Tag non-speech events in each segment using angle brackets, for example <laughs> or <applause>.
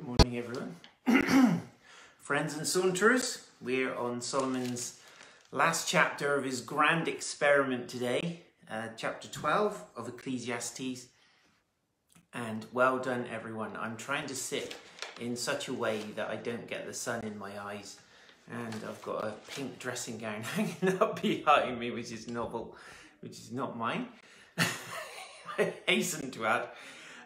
Good morning, everyone. <clears throat> Friends and Saunterers, we're on Solomon's last chapter of his grand experiment today, uh, chapter 12 of Ecclesiastes. And well done, everyone. I'm trying to sit in such a way that I don't get the sun in my eyes. And I've got a pink dressing gown <laughs> hanging up behind me, which is novel, which is not mine. <laughs> I hasten to add.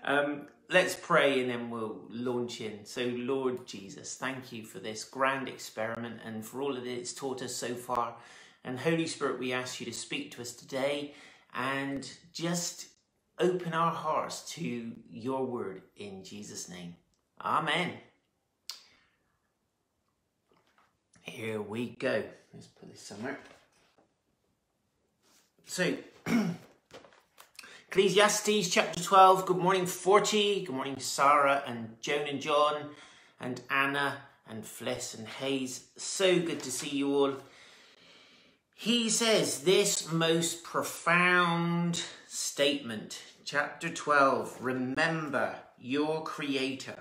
Um, let's pray and then we'll launch in. So, Lord Jesus, thank you for this grand experiment and for all that it's taught us so far. And Holy Spirit, we ask you to speak to us today and just open our hearts to your word in Jesus' name. Amen. Here we go. Let's put this somewhere. So, <clears throat> Ecclesiastes chapter 12. Good morning, 40. Good morning, Sarah and Joan and John and Anna and Fliss and Hayes. So good to see you all. He says this most profound statement, chapter 12 Remember your Creator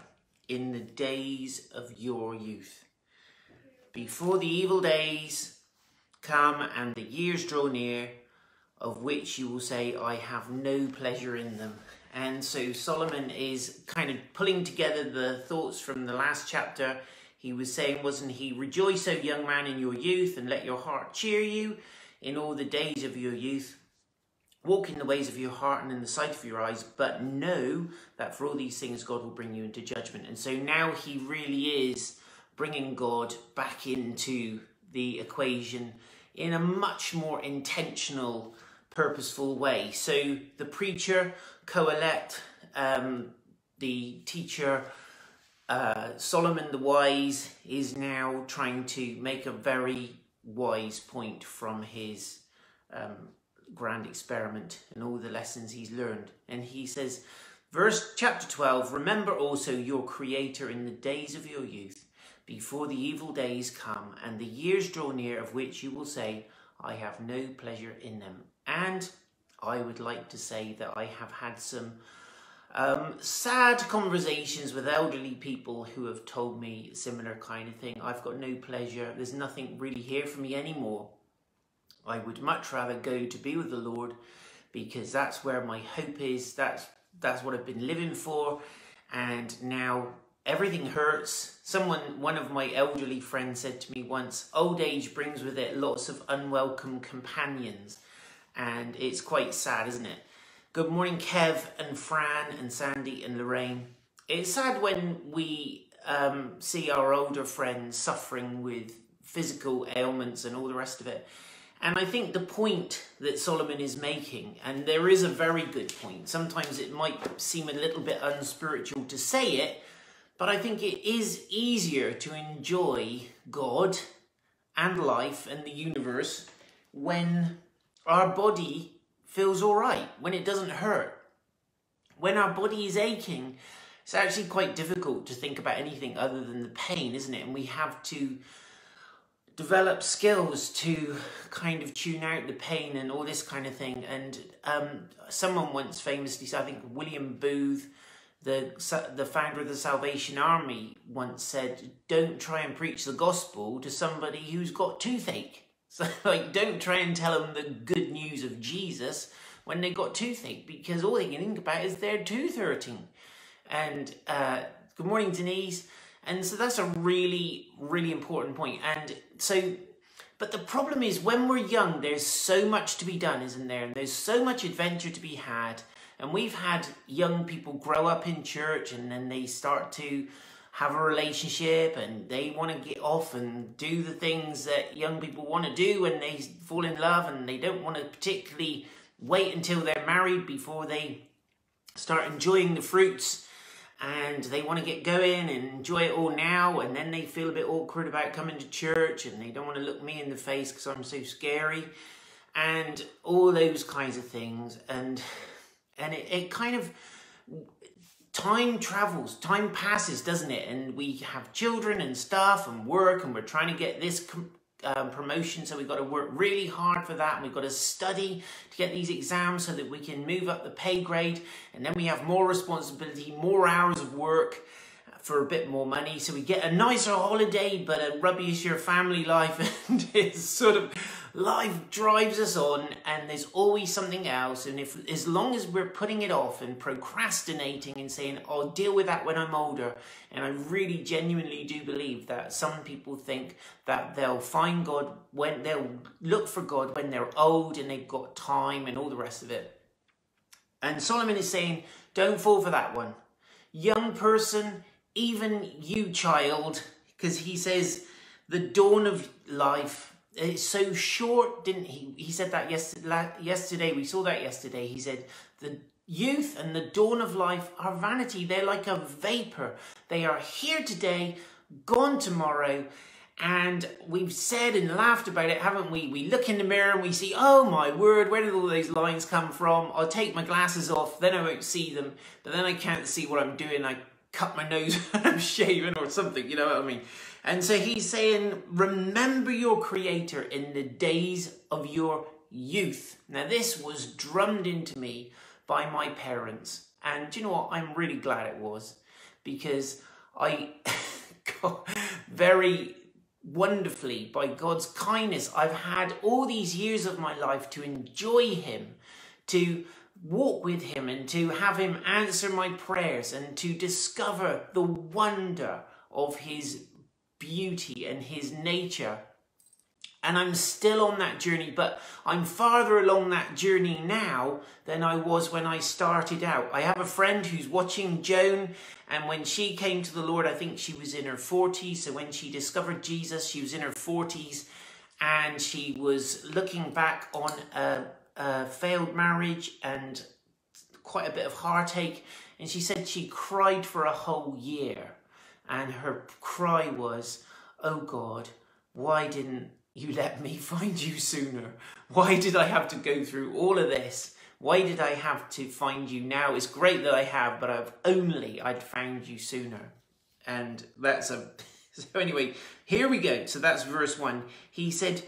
in the days of your youth. Before the evil days come and the years draw near, of which you will say, I have no pleasure in them. And so Solomon is kind of pulling together the thoughts from the last chapter. He was saying, wasn't he, Rejoice, O young man, in your youth, and let your heart cheer you in all the days of your youth. Walk in the ways of your heart and in the sight of your eyes, but know that for all these things God will bring you into judgment. And so now he really is bringing God back into the equation in a much more intentional purposeful way. So the preacher, Qoheleth, um, the teacher, uh, Solomon the Wise, is now trying to make a very wise point from his um, grand experiment and all the lessons he's learned. And he says, verse chapter 12, remember also your creator in the days of your youth, before the evil days come and the years draw near of which you will say, I have no pleasure in them. And I would like to say that I have had some um, sad conversations with elderly people who have told me similar kind of thing. I've got no pleasure. There's nothing really here for me anymore. I would much rather go to be with the Lord because that's where my hope is. That's that's what I've been living for. And now everything hurts. Someone, one of my elderly friends said to me once, old age brings with it lots of unwelcome companions. And it's quite sad, isn't it? Good morning, Kev and Fran and Sandy and Lorraine. It's sad when we um, see our older friends suffering with physical ailments and all the rest of it. And I think the point that Solomon is making, and there is a very good point, sometimes it might seem a little bit unspiritual to say it, but I think it is easier to enjoy God and life and the universe when our body feels all right, when it doesn't hurt. When our body is aching, it's actually quite difficult to think about anything other than the pain, isn't it? And we have to develop skills to kind of tune out the pain and all this kind of thing. And um, someone once famously said, I think William Booth, the, the founder of the Salvation Army once said, don't try and preach the gospel to somebody who's got toothache. <laughs> So, like, don't try and tell them the good news of Jesus when they've got toothache because all they can think about is their tooth hurting. And uh, good morning, Denise. And so that's a really, really important point. And so, but the problem is when we're young, there's so much to be done, isn't there? And there's so much adventure to be had and we've had young people grow up in church and then they start to have a relationship and they want to get off and do the things that young people want to do when they fall in love and they don't want to particularly wait until they're married before they start enjoying the fruits. And they want to get going and enjoy it all now. And then they feel a bit awkward about coming to church and they don't want to look me in the face because I'm so scary. And all those kinds of things. And and it, it kind of time travels, time passes, doesn't it? And we have children and stuff and work, and we're trying to get this um, promotion, so we've got to work really hard for that, and we've got to study to get these exams so that we can move up the pay grade, and then we have more responsibility, more hours of work for a bit more money. So we get a nicer holiday, but a rubbish your family life. <laughs> And it's sort of life drives us on, and there's always something else. And if as long as we're putting it off and procrastinating and saying, I'll deal with that when I'm older, and I really genuinely do believe that some people think that they'll find God when they'll look for God when they're old and they've got time and all the rest of it. And Solomon is saying, don't fall for that one. Young person, even you child, because he says the dawn of life is so short, didn't he? He said that yesterday. We saw that yesterday. He said the youth and the dawn of life are vanity. They're like a vapor. They are here today, gone tomorrow. And we've said and laughed about it, haven't we? We look in the mirror and we see, oh my word, where did all those lines come from? I'll take my glasses off, then I won't see them, but then I can't see what I'm doing. I cut my nose when I'm shaving or something, you know what I mean? And so he's saying, remember your creator in the days of your youth. Now this was drummed into me by my parents. And you know what? I'm really glad it was because I <laughs> got very wonderfully by God's kindness. I've had all these years of my life to enjoy Him, to walk with Him, and to have Him answer my prayers, and to discover the wonder of His beauty and His nature. And I'm still on that journey, but I'm farther along that journey now than I was when I started out. I have a friend who's watching Joan and when she came to the Lord, I think she was in her 40s. So when she discovered Jesus, she was in her 40s and she was looking back on a, a failed marriage and quite a bit of heartache. And she said she cried for a whole year. And her cry was, Oh God, why didn't you let me <laughs> find you sooner? Why did I have to go through all of this? Why did I have to find you now? It's great that I have, but I've only I'd found you sooner. And that's a <laughs> so anyway, here we go. So that's verse one. He said,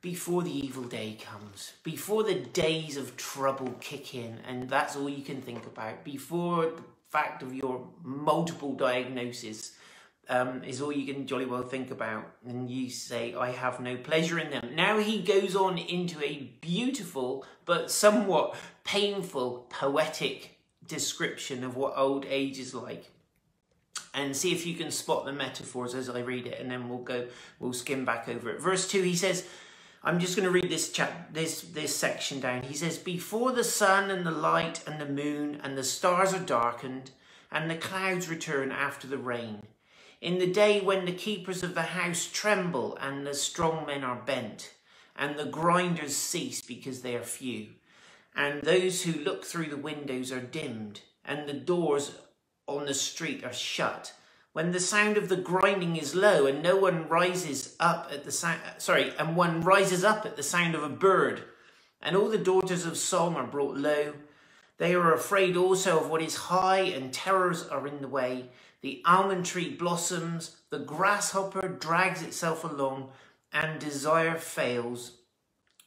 before the evil day comes, before the days of trouble kick in, and that's all you can think about, before the fact of your multiple diagnosis, um, is all you can jolly well think about. And you say, I have no pleasure in them. Now he goes on into a beautiful but somewhat painful poetic description of what old age is like. And see if you can spot the metaphors as I read it, and then we'll go, we'll skim back over it. Verse 2, he says, I'm just going to read this chap, this this section down. He says, "Before the sun and the light and the moon and the stars are darkened, and the clouds return after the rain, in the day when the keepers of the house tremble and the strong men are bent, and the grinders cease because they are few, and those who look through the windows are dimmed, and the doors on the street are shut, when the sound of the grinding is low and no one rises up at the sound, sorry, and one rises up at the sound of a bird, and all the daughters of Sodom are brought low, they are afraid also of what is high, and terrors are in the way. The almond tree blossoms, the grasshopper drags itself along, and desire fails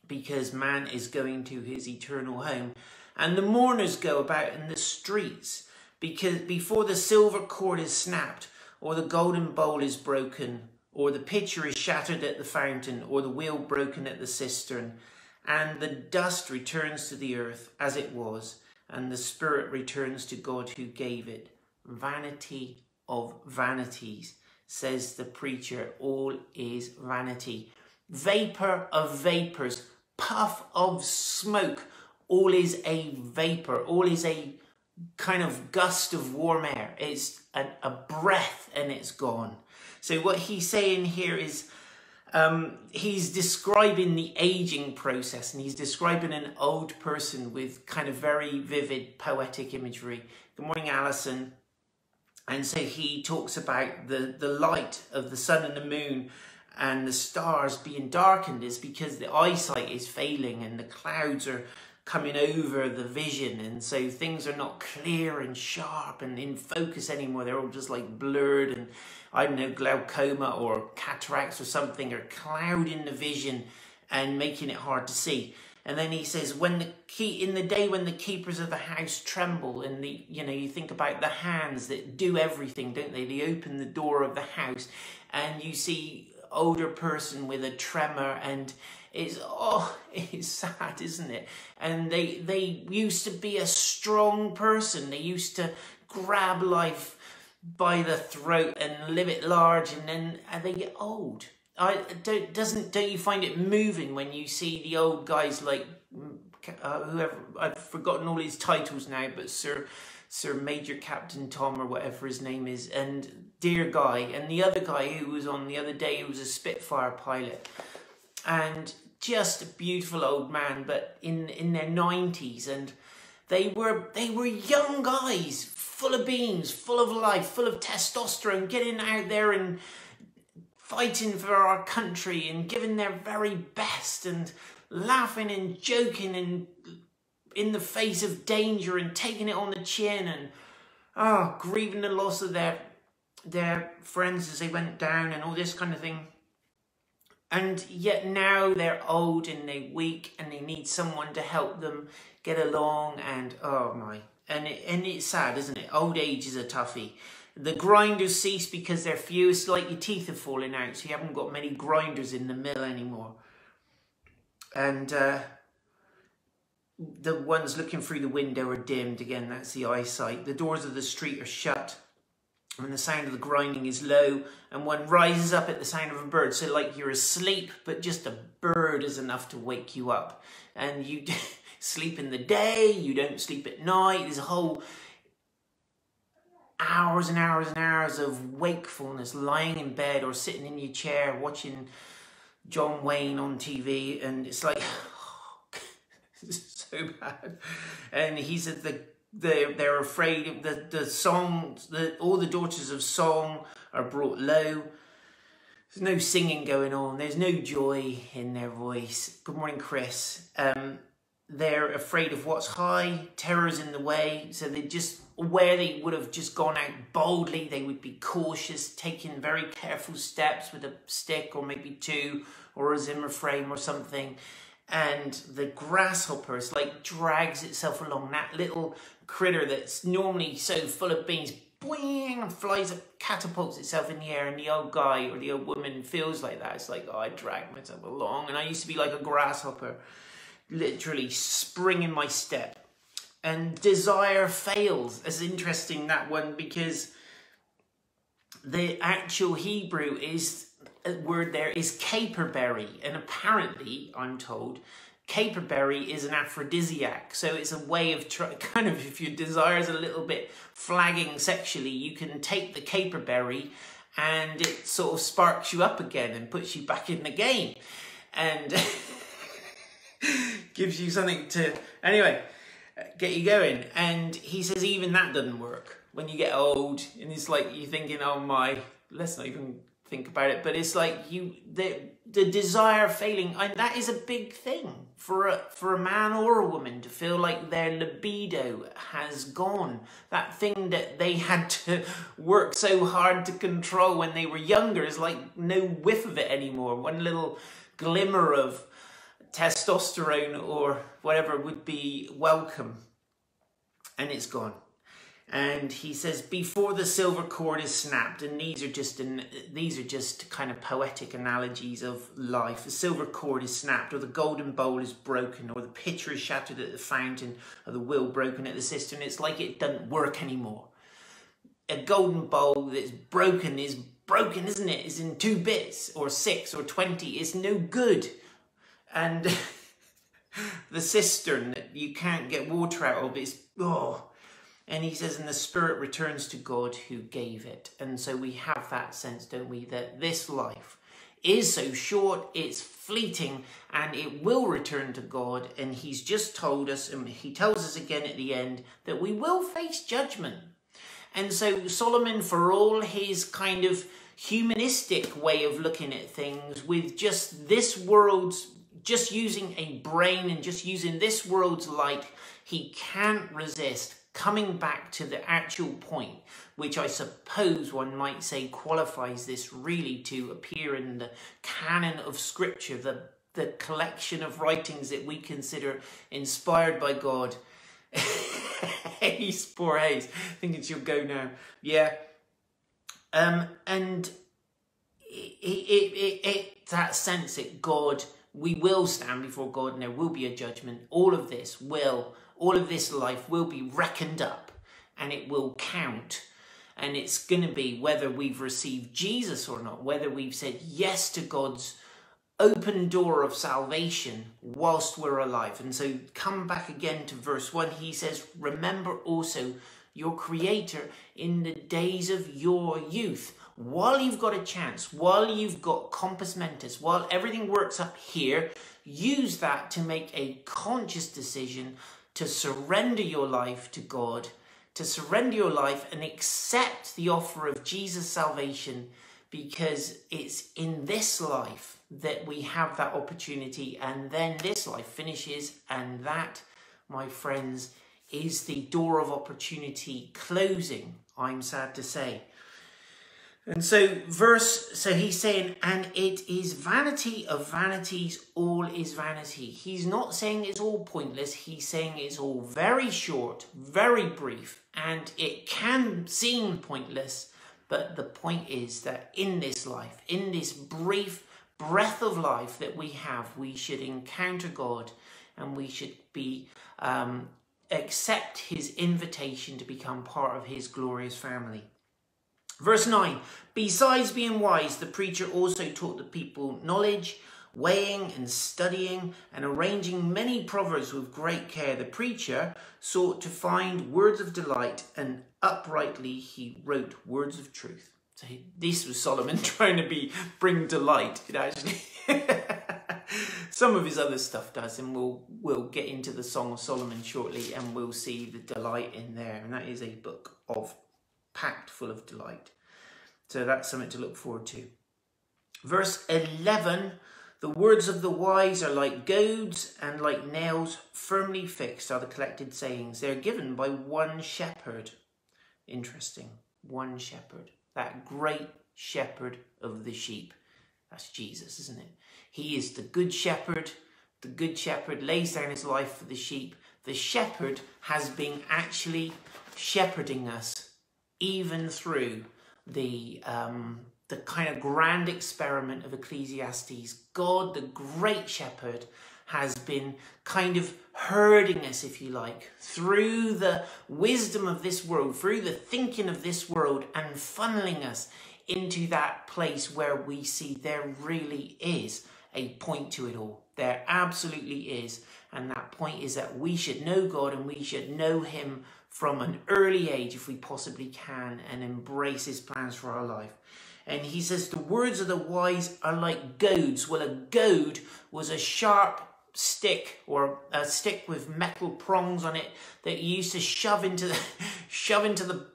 because man is going to his eternal home. And the mourners go about in the streets because before the silver cord is snapped, or the golden bowl is broken, or the pitcher is shattered at the fountain, or the wheel broken at the cistern, and the dust returns to the earth as it was, and the spirit returns to God who gave it. Vanity of vanities, says the preacher, all is vanity. Vapor of vapors, puff of smoke, all is a vapor, all is a kind of gust of warm air. It's a, a breath and it's gone. So what he's saying here is um, he's describing the aging process and he's describing an old person with kind of very vivid poetic imagery. Good morning, Alison. And so he talks about the, the light of the sun and the moon and the stars being darkened is because the eyesight is failing and the clouds are coming over the vision and so things are not clear and sharp and in focus anymore they're all just like blurred and i don't know glaucoma or cataracts or something are clouding the vision and making it hard to see And then he says, when the key in the day when the keepers of the house tremble, and the you know you think about the hands that do everything, don't they? They open the door of the house, and you see older person with a tremor, and it's oh, <laughs> it's sad, isn't it? And they they used to be a strong person. They used to grab life by the throat and live it large, and then and they get old I don't doesn't don't you find it moving when you see the old guys like uh, whoever I've forgotten all his titles now, but Sir Sir Major Captain Tom or whatever his name is, and dear guy, and the other guy who was on the other day who was a Spitfire pilot, and just a beautiful old man, but in in their nineties, and they were they were young guys, full of beans, full of life, full of testosterone, getting out there and fighting for our country and giving their very best and laughing and joking and in the face of danger and taking it on the chin and oh, grieving the loss of their their friends as they went down and all this kind of thing. And yet now they're old and they're weak and they need someone to help them get along and oh my and it, and it's sad, isn't it? Old age is a toughie. The grinders cease because they're few. It's like your teeth are falling out, so you haven't got many grinders in the mill anymore. And uh, the ones looking through the window are dimmed. Again, that's the eyesight. The doors of the street are shut. And the sound of the grinding is low, and one rises up at the sound of a bird. So, like you're asleep, but just a bird is enough to wake you up. And you <laughs> sleep in the day, you don't sleep at night. There's a whole hours and hours and hours of wakefulness, lying in bed or sitting in your chair watching John Wayne on TV, and it's like <sighs> <sighs> <laughs> so bad. And he said the they they're afraid of the the song, the all the daughters of song are brought low. There's no singing going on. There's no joy in their voice. Good morning, Chris. Um, they're afraid of what's high. Terror's in the way. So they just where they would have just gone out boldly, they would be cautious, taking very careful steps with a stick or maybe two or a Zimmer frame or something. And the grasshopper is like drags itself along, that little critter that's normally so full of beans, boing, and flies up, catapults itself in the air, and the old guy or the old woman feels like that. It's like, oh, I drag myself along, and I used to be like a grasshopper, literally springing my step and desire fails. It's interesting that one because the actual Hebrew is a word there is caperberry, and apparently, I'm told, caperberry is an aphrodisiac. So it's a way of try, <laughs> kind of if your desire is a little bit flagging sexually, you can take the caperberry and it sort of sparks you up again and puts you back in the game and <laughs> gives you something to anyway get you going. And he says even that doesn't work when you get old. And it's like you're thinking, oh my, let's not even think about it. But it's like you, the the desire failing, and that is a big thing for a for a man or a woman to feel like their libido has gone. That thing that they had to <laughs> work so hard to control when they were younger is like no whiff of it anymore. One little glimmer of testosterone or whatever would be welcome. And it's gone. And he says, before the silver cord is snapped, and these are just an, these are just kind of poetic analogies of life. The silver cord is snapped, or the golden bowl is broken, or the pitcher is shattered at the fountain, or the wheel broken at the cistern. It's like it doesn't work anymore. A golden bowl that's broken is broken, isn't it? It's in two bits, or six, or twenty. It's no good and <laughs> the cistern that you can't get water out of is oh and he says and the spirit returns to god who gave it. And so we have that sense don't we that this life is so short it's fleeting and it will return to god. And he's just told us and he tells us again at the end that we will face judgment. And so solomon for all his kind of humanistic way of looking at things with just this world's just using a brain and just using this world's light, he can't resist coming back to the actual point, which I suppose one might say qualifies this really to appear in the canon of scripture, the the collection of writings that we consider inspired by God. <laughs> Hayes, poor Hayes, thinking she'll go now. Yeah. Um, and it, it, it, it, that sense that God, we will stand before God and there will be a judgment. All of this will, all of this life will be reckoned up and it will count. And it's going to be whether we've received Jesus or not, whether we've said yes to God's open door of salvation whilst we're alive. And so come back again to verse 1. He says, Remember also your Creator in the days of your youth. While you've got a chance, while you've got compos mentis, while everything works up here, use that to make a conscious decision to surrender your life to God, to surrender your life and accept the offer of Jesus' salvation because it's in this life that we have that opportunity and then this life finishes and that, my friends, is the door of opportunity closing, I'm sad to say. And so verse, so he's saying, and it is vanity of vanities, all is vanity. He's not saying it's all pointless. He's saying it's all very short, very brief, and it can seem pointless. But the point is that in this life, in this brief breath of life that we have, we should encounter God and we should be um, accept his invitation to become part of his glorious family. Verse 9 Besides being wise, the preacher also taught the people knowledge, weighing and studying, and arranging many proverbs with great care. The preacher sought to find words of delight, and uprightly he wrote words of truth. So this was Solomon <laughs> trying to be bring delight. It actually <laughs> some of his other stuff does, and we'll we'll get into the Song of Solomon shortly, and we'll see the delight in there, and that is a book of packed full of delight. So that's something to look forward to. Verse eleven. The words of the wise are like goads and like nails firmly fixed are the collected sayings. They're given by one shepherd. Interesting. One shepherd that great shepherd of the sheep. That's Jesus, isn't it? He is the good shepherd. The good shepherd lays down his life for the sheep. The shepherd has been actually shepherding us even through the um, the kind of grand experiment of Ecclesiastes. God, the great shepherd, has been kind of herding us, if you like, through the wisdom of this world, through the thinking of this world, and funneling us into that place where we see there really is a point to it all. There absolutely is. And that point is that we should know God and we should know Him from an early age if we possibly can and embrace His plans for our life. And he says, The words of the wise are like goads. Well, a goad was a sharp stick or a stick with metal prongs on it that you used to shove into the <laughs> shove into the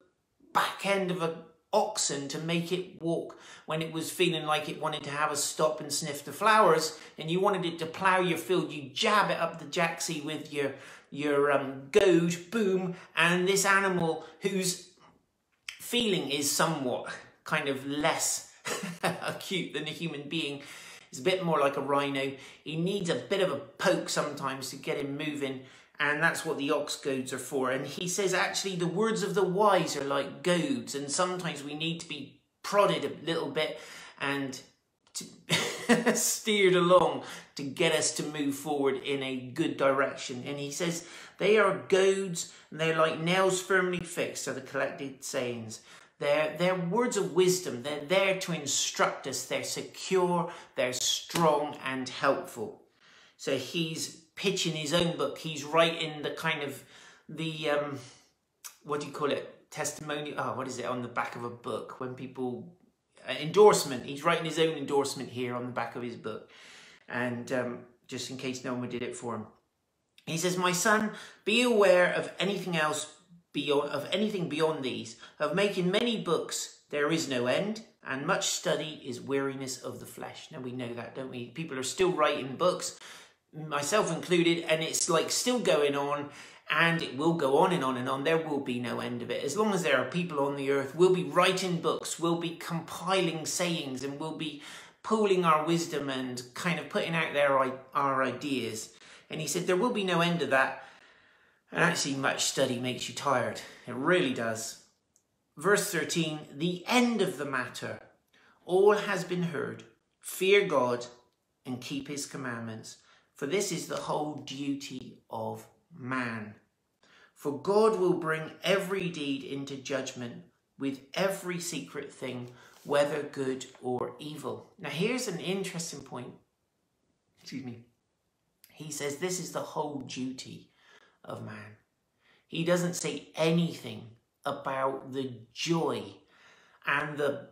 back end of a oxen to make it walk when it was feeling like it wanted to have a stop and sniff the flowers and you wanted it to plough your field you jab it up the jacksie with your your um, goad boom and this animal whose feeling is somewhat kind of less <laughs> acute than a human being He's a bit more like a rhino. He needs a bit of a poke sometimes to get him moving, and that's what the ox goads are for. And he says, actually, the words of the wise are like goads, and sometimes we need to be prodded a little bit and <laughs> steered along to get us to move forward in a good direction. And he says, they are goads, and they're like nails firmly fixed, are the collected sayings. They're, they're words of wisdom. They're there to instruct us. They're secure, they're strong and helpful. So he's pitching his own book. He's writing the kind of the, um, what do you call it? Testimony. Oh, what is it on the back of a book when people, uh, endorsement. He's writing his own endorsement here on the back of his book. And um, just in case no one did it for him. He says, My son, be aware of anything else beyond, of anything beyond these, of making many books there is no end, and much study is weariness of the flesh. Now we know that, don't we? People are still writing books, myself included, and it's like still going on, and it will go on and on and on. There will be no end of it. As long as there are people on the earth, we'll be writing books, we'll be compiling sayings, and we'll be pooling our wisdom and kind of putting out there our ideas. And he said, There will be no end of that. And actually, much study makes you tired. It really does. Verse 13 The end of the matter. All has been heard. Fear God and keep his commandments, for this is the whole duty of man. For God will bring every deed into judgment with every secret thing, whether good or evil. Now, here's an interesting point. Excuse me. He says this is the whole duty of man. He doesn't say anything about the joy and the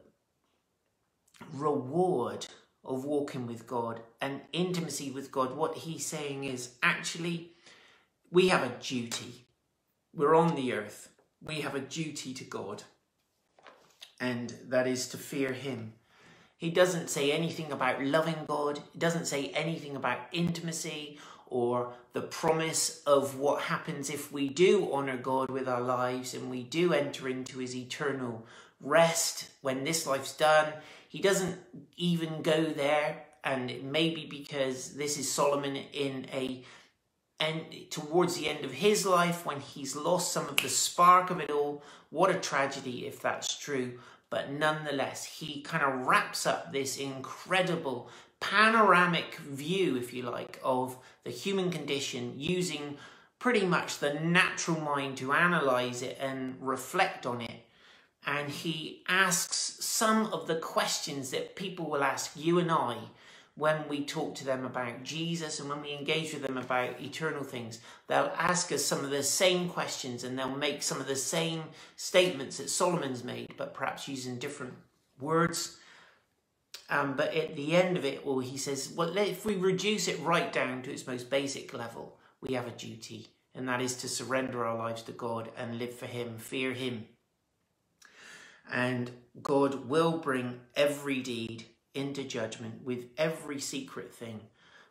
reward of walking with God and intimacy with God. What he's saying is actually, we have a duty. We're on the earth. We have a duty to God, and that is to fear Him. He doesn't say anything about loving God. He doesn't say anything about intimacy or the promise of what happens if we do honour God with our lives and we do enter into his eternal rest when this life's done. He doesn't even go there, and it may be because this is Solomon in a and towards the end of his life when he's lost some of the spark of it all. What a tragedy if that's true. But nonetheless, he kind of wraps up this incredible panoramic view, if you like, of the human condition using pretty much the natural mind to analyze it and reflect on it. And he asks some of the questions that people will ask you and I when we talk to them about Jesus and when we engage with them about eternal things. They'll ask us some of the same questions and they'll make some of the same statements that Solomon's made, but perhaps using different words um, but at the end of it all, he says, well, if we reduce it right down to its most basic level, we have a duty, and that is to surrender our lives to God and live for Him, fear Him. And God will bring every deed into judgment with every secret thing,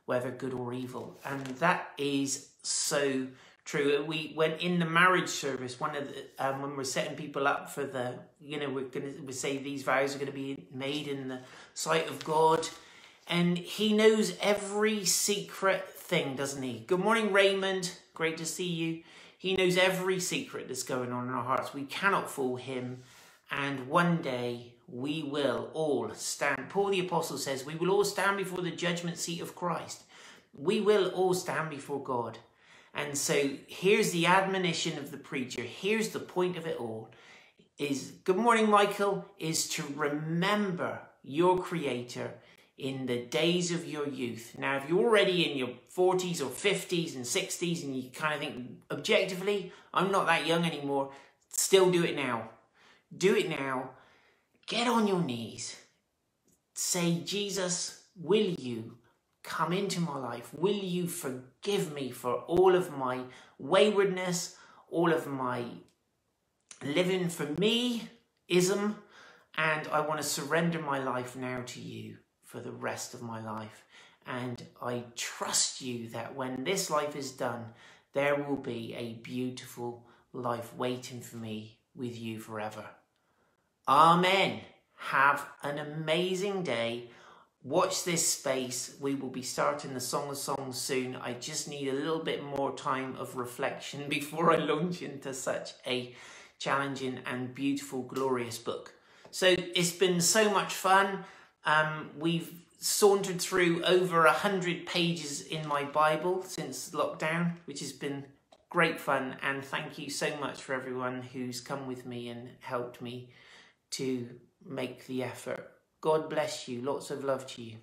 whether good or evil. And that is so true. We went in the marriage service, one of the um, when we're setting people up for the, you know, we're gonna we say these vows are gonna be made in the sight of God, and He knows every secret thing, doesn't He? Good morning, Raymond. Great to see you. He knows every secret that's going on in our hearts. We cannot fool Him, and one day we will all stand. Paul the Apostle says, We will all stand before the judgment seat of Christ. We will all stand before God. And so here's the admonition of the preacher. Here's the point of it all is good morning Michael is to remember your creator in the days of your youth. Now if you're already in your 40s or 50s and 60s and you kind of think objectively I'm not that young anymore, still do it now. Do it now. Get on your knees. Say Jesus, will you come into my life? Will you forgive me for all of my waywardness, all of my living for me ism? And I want to surrender my life now to you for the rest of my life. And I trust you that when this life is done, there will be a beautiful life waiting for me with you forever. Amen. Have an amazing day. Watch this space. We will be starting the Song of Songs soon. I just need a little bit more time of reflection <laughs> before I launch into such a challenging and beautiful, glorious book. So it's been so much fun. Um, we've sauntered through over a hundred pages in my Bible since lockdown, which has been great fun. And thank you so much for everyone who's come with me and helped me to make the effort God bless you. Lots of love to you.